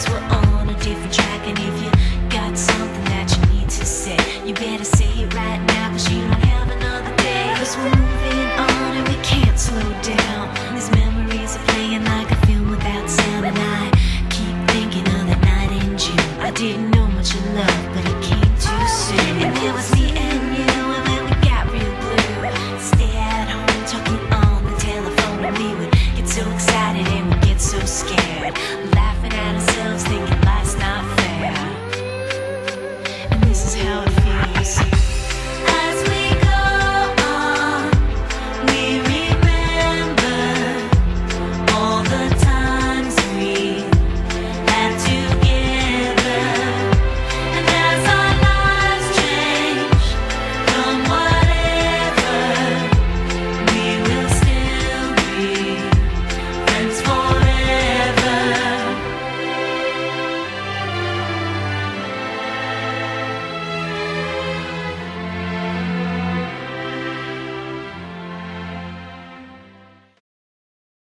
Cause we're on a different track. And if you got something that you need to say You better say it right now Cause you don't have another day. Cause we're moving on and we can't slow down. These memories are playing like a film without sound. And I keep thinking of that night in June. I didn't know